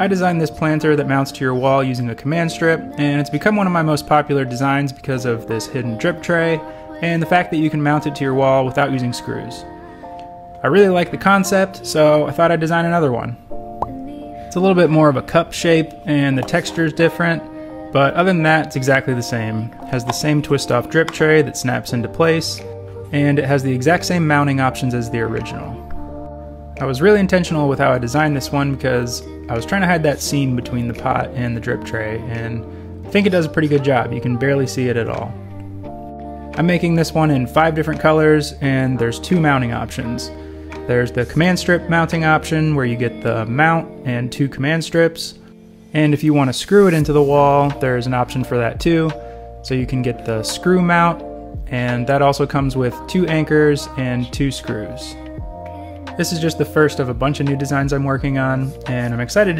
I designed this planter that mounts to your wall using a command strip, and it's become one of my most popular designs because of this hidden drip tray and the fact that you can mount it to your wall without using screws. I really like the concept, so I thought I'd design another one. It's a little bit more of a cup shape and the texture is different, but other than that, it's exactly the same. It has the same twist off drip tray that snaps into place, and it has the exact same mounting options as the original. I was really intentional with how I designed this one because I was trying to hide that seam between the pot and the drip tray, and I think it does a pretty good job. You can barely see it at all. I'm making this one in five different colors, and there's two mounting options. There's the command strip mounting option where you get the mount and two command strips. And if you want to screw it into the wall, there's an option for that too. So you can get the screw mount, and that also comes with two anchors and two screws. This is just the first of a bunch of new designs I'm working on, and I'm excited